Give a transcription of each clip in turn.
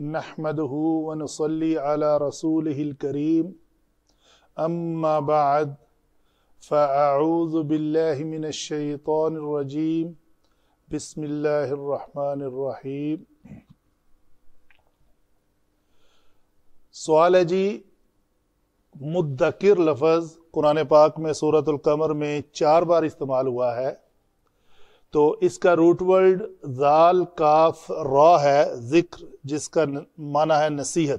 نحمده ونصلي على رسوله الكريم. أما بعد، فأعوذ بالله من الشيطان الرجيم. بسم الله الرحمن الرحيم. سوال ہے جی مدکر لفظ قرآن پاک میں صورت القمر میں چار بار استعمال ہوا ہے۔ تو اس کا روٹ ورڈ زال کاف را ہے، ذکر، جس کا معنی ہے نصیحت۔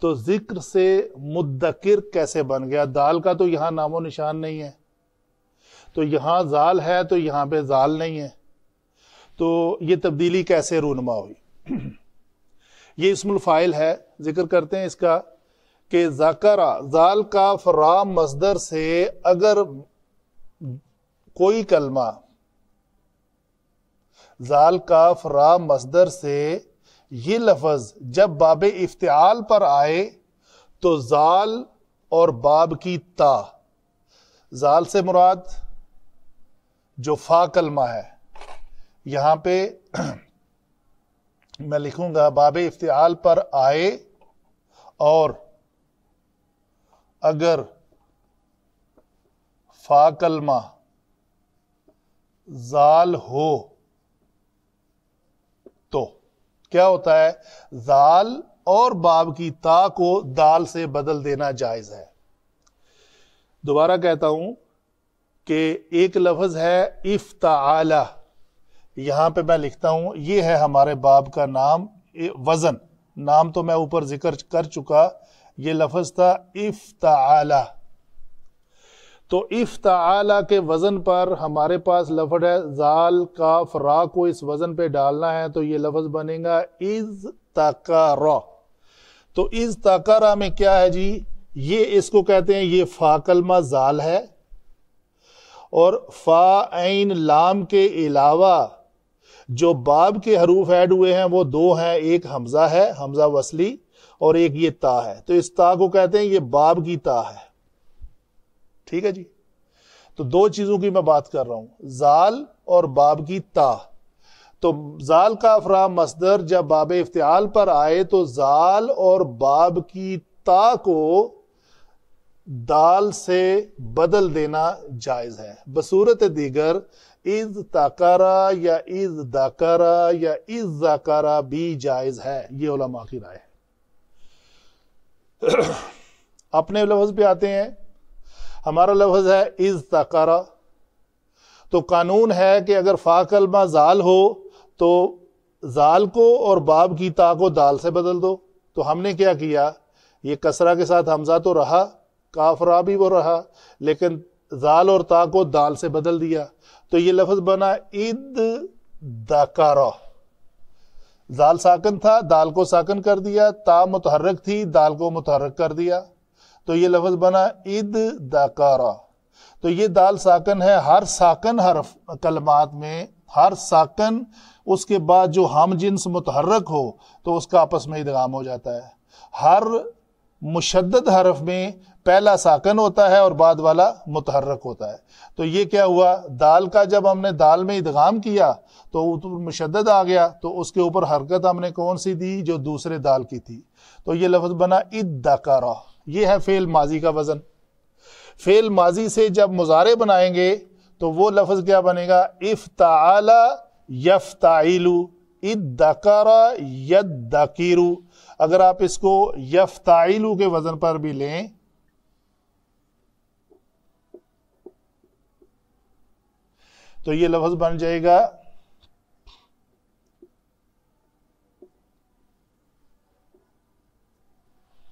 تو ذکر سے مدکر کیسے بن گیا؟ دال کا تو یہاں نام و نشان نہیں ہے۔ تو یہاں زال ہے تو یہاں پہ زال نہیں ہے۔ تو یہ تبدیلی کیسے رونما ہوئی؟ یہ اسم الفائل ہے۔ ذکر کرتے ہیں اس کا کہ ذکر زال کا فرام مصدر سے اگر کوئی کلمہ زال کاف را مصدر سے یہ لفظ جب باب افتعال پر آئے تو زال اور باب کی تا۔ زال سے مراد جو فا کلمہ ہے۔ یہاں پہ میں لکھوں گا باب افتعال پر آئے اور اگر فا کلمہ زال ہو تو کیا ہوتا ہے؟ زال اور باب کی تا کو دال سے بدل دینا جائز ہے۔ دوبارہ کہتا ہوں کہ ایک لفظ ہے افتعالہ یہاں پہ میں لکھتا ہوں، یہ ہے ہمارے باب کا نام وزن۔ نام تو میں اوپر ذکر کر چکا، یہ لفظ تھا افتعالہ تو افتعالہ کے وزن پر ہمارے پاس لفظ ہے زال، کاف، را کو اس وزن پہ ڈالنا ہے تو یہ لفظ بنے گا از تکارا تو از تکارا میں کیا ہے جی؟ یہ اس کو کہتے ہیں یہ فا کلمہ زال ہے۔ اور فا عین لام کے علاوہ جو باب کے حروف ایڈ ہوئے ہیں وہ دو ہیں، ایک حمزہ ہے، حمزہ وصلی، اور ایک یہ تا ہے۔ تو اس تا کو کہتے ہیں یہ باب کی تا ہے۔ ٹھیک ہے جی؟ تو دو چیزوں کی میں بات کر رہا ہوں۔ زال اور باب کی تا۔ تو زال کا افرا مصدر جب باب افتعال پر آئے تو زال اور باب کی تا کو دال سے بدل دینا جائز ہے۔ بصورت دیگر از تاکارا یا از داکارا یا از زاکارا بھی جائز ہے۔ یہ علماء کی رائے ہے۔ اپنے لفظ پہ آتے ہیں۔ ہمارا لفظ ہے از تکارا تو قانون ہے کہ اگر فا کلمہ زال ہو تو زال کو اور باب کی تا کو دال سے بدل دو۔ تو ہم نے کیا کیا؟ یہ کسرا کے ساتھ حمزہ تو رہا کافرا بھی وہ رہا، لیکن زال اور تا کو دال سے بدل دیا۔ تو یہ لفظ بنا اد دکارا زال ساکن تھا، دال کو ساکن کر دیا، تا متحرک تھی، دال کو متحرک کر دیا۔ تو یہ لفظ بنا عید داکارا۔ تو یہ دال ساکن ہے، ہر ساکن حرف کلمات میں، ہر ساکن اس کے بعد جو ہم جنس متحرک ہو تو اس کا آپس میں ادغام ہو جاتا ہے۔ ہر مشدد حرف میں پہلا ساکن ہوتا ہے اور بعد والا متحرک ہوتا ہے۔ تو یہ کیا ہوا؟ دال کا جب ہم نے دال میں ادغام کیا تو مشدد آ گیا، تو اس کے اوپر حرکت ہم نے کون سی دی؟ جو دوسرے دال کی تھی۔ تو یہ لفظ بنا اد دکارا یہ ہے فیل ماضی کا وزن۔ فیل ماضی سے جب مظاہرے بنائیں گے تو وہ لفظ کیا بنے گا؟ افتعال یفتعیلو ادکارا ید اگر آپ اس کو یفتعیلو کے وزن پر بھی لیں۔ تو یہ لفظ بن جائے گا۔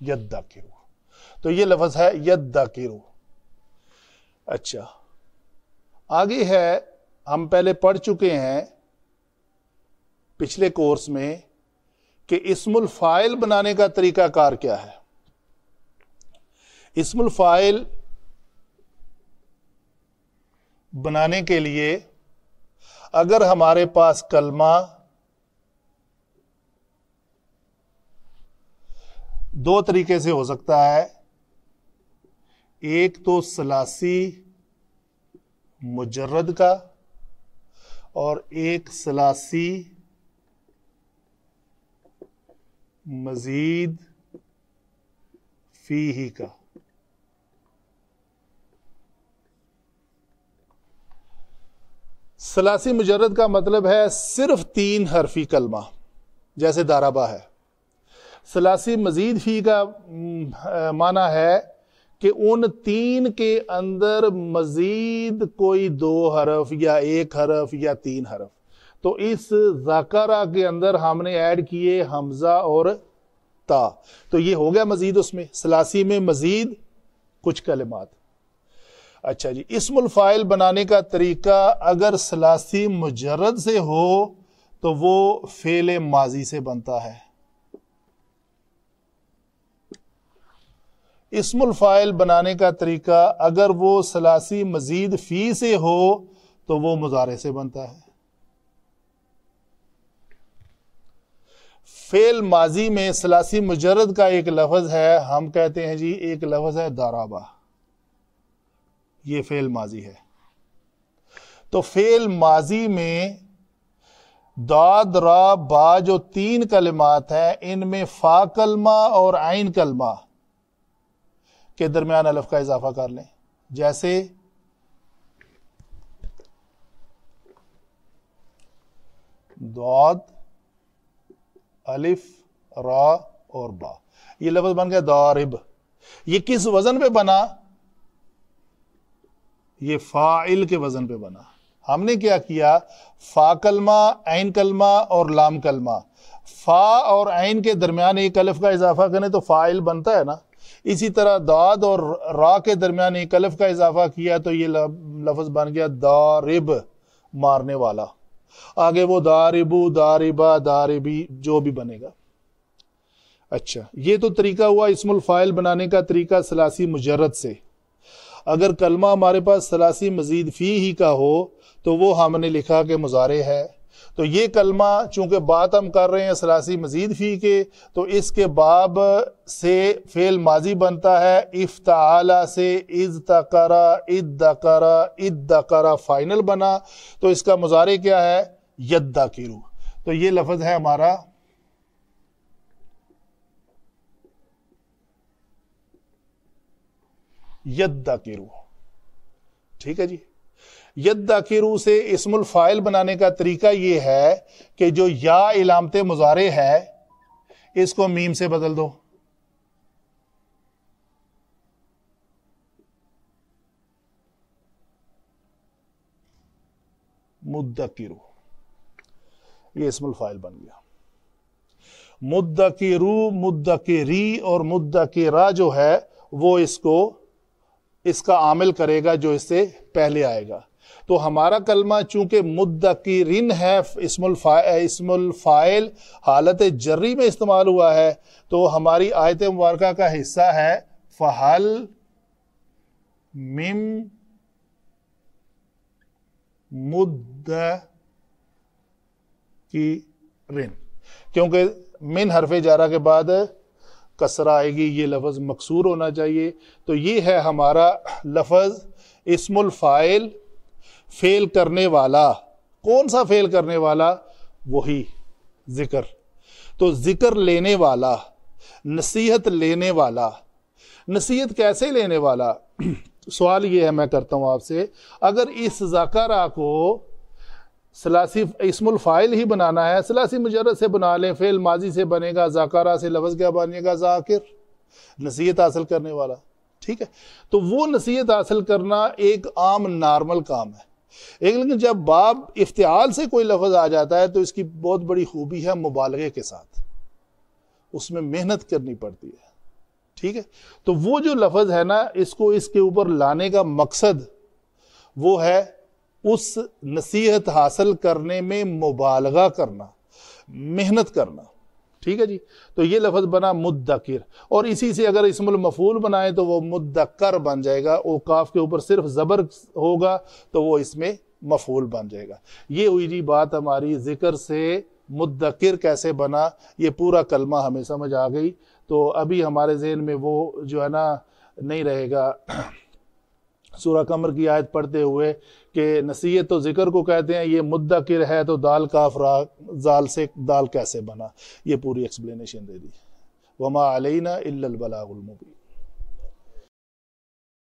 ید تو یہ لفظ ہے ید دکیرو اچھا۔ آگے ہے، ہم پہلے پڑھ چکے ہیں پچھلے کورس میں کہ اسم الفائل بنانے کا طریقہ کار کیا ہے۔ اسم الفائل بنانے کے لیے اگر ہمارے پاس کلمہ دو طریقے سے ہو سکتا ہے۔ ایک تو سلاسی مجرد کا اور ایک سلاسی مزید فی ہی کا۔ سلاسی مجرد کا مطلب ہے صرف تین حرفی کلمہ، جیسے دارابا ہے۔ سلاسی مزید فی کا معنی ہے کہ ان تین کے اندر مزید کوئی دو حرف یا ایک حرف یا تین حرف۔ تو اس ذاکرہ کے اندر ہم نے ایڈ کیے حمزہ اور تا۔ تو یہ ہو گیا مزید اس میں، سلاسی میں مزید کچھ کلمات۔ اچھا جی اسم الفائل بنانے کا طریقہ اگر سلاسی مجرد سے ہو تو وہ فیل ماضی سے بنتا ہے۔ اسم الفائل بنانے کا طریقہ اگر وہ سلاسی مزید فی سے ہو تو وہ مظاہرے سے بنتا ہے۔ فیل ماضی میں سلاسی مجرد کا ایک لفظ ہے، ہم کہتے ہیں جی ایک لفظ ہے دارابا۔ یہ فیل ماضی ہے۔ تو فیل ماضی میں داد را با جو تین کلمات ہیں، ان میں فا کلمہ اور عین کلمہ۔ کے درمیان الف کا اضافہ کر لیں۔ جیسے دعد الف، را اور با۔ یہ لفظ بن گیا دارب۔ یہ کس وزن پہ بنا؟ یہ فائل کے وزن پہ بنا۔ ہم نے کیا کیا؟ فا کلمہ، عین کلمہ اور لام کلمہ۔ فا اور عین کے درمیان ایک الف کا اضافہ کرنے تو فائل بنتا ہے نا۔ اسی طرح داد اور را کے درمیان ایک الف کا اضافہ کیا تو یہ لفظ بن گیا دارب، مارنے والا۔ آگے وہ داربو، داربا، داربی، جو بھی بنے گا۔ اچھا یہ تو طریقہ ہوا اسم الفائل بنانے کا طریقہ سلاسی مجرد سے۔ اگر کلمہ ہمارے پاس سلاسی مزید فی ہی کا ہو تو وہ ہم نے لکھا کہ مظاہرے ہے۔ تو یہ کلمہ چونکہ بات ہم کر رہے ہیں سلاسی مزید فی کے، تو اس کے باب سے فعل ماضی بنتا ہے، افتعالا سے از تقرا اد دقرا اد دقرا، فائنل بنا۔ تو اس کا مظاہرے کیا ہے؟ ید کی تو یہ لفظ ہے ہمارا۔ ید کی ٹھیک ہے جی؟ یدا کی روح سے اسم الفائل بنانے کا طریقہ یہ ہے کہ جو یا علامت مظاہرے ہے، اس کو میم سے بدل دو۔ مدکرو، یہ اسم الفائل بن گیا۔ مدکرو، مدکری اور مدکرا جو ہے، وہ اس کو اس کا عامل کرے گا جو اس سے پہلے آئے گا۔ تو ہمارا کلمہ چونکہ مدکرین ہے، اسم اسم الفائل حالت جری میں استعمال ہوا ہے، تو ہماری آیت مبارکہ کا حصہ ہے، فہل مم مد کی رن کیونکہ من حرف جارہ کے بعد کسرہ آئے گی، یہ لفظ مقصور ہونا چاہیے۔ تو یہ ہے ہمارا لفظ اسم الفائل فیل کرنے والا۔ کون سا فیل کرنے والا؟ وہی، ذکر۔ تو ذکر لینے والا، نصیحت لینے والا۔ نصیحت کیسے لینے والا؟ سوال یہ ہے، میں کرتا ہوں آپ سے۔ اگر اس ذکر کو سلاسی اسم الفائل ہی بنانا ہے۔ سلاسی مجرد سے بنا لیں فیل ماضی سے بنے گا ذاکرہ سے لفظ کیا بنے گا، ذاکر، نصیحت حاصل کرنے والا۔ ٹھیک ہے؟ تو وہ نصیحت حاصل کرنا ایک عام نارمل کام ہے۔ ایک لیکن جب باب افتعال سے کوئی لفظ آ جاتا ہے تو اس کی بہت بڑی خوبی ہے مبالغے کے ساتھ۔ اس میں محنت کرنی پڑتی ہے۔ ٹھیک ہے؟ تو وہ جو لفظ ہے نا، اس کو اس کے اوپر لانے کا مقصد وہ ہے اس نصیحت حاصل کرنے میں مبالغہ کرنا، محنت کرنا۔ ٹھیک ہے جی؟ تو یہ لفظ بنا مدکر۔ اور اسی سے اگر اسم المفول بنائے تو وہ مدکر بن جائے گا۔ او کاف کے اوپر صرف زبر ہوگا تو وہ اس میں مفول بن جائے گا۔ یہ ہوئی جی بات ہماری ذکر سے مدکر کیسے بنا، یہ پورا کلمہ ہمیں سمجھ آ گئی۔ تو ابھی ہمارے ذہن میں وہ جو ہے نا نہیں رہے گا۔ سورہ کمر کی آیت پڑھتے ہوئے کہ نصیحت و ذکر کو کہتے ہیں، یہ مدکر ہے تو دال کا فراغ زال سے دال کیسے بنا؟ یہ پوری ایکسپلینیشن دے دی۔ وما علینا الا البلاغ المبین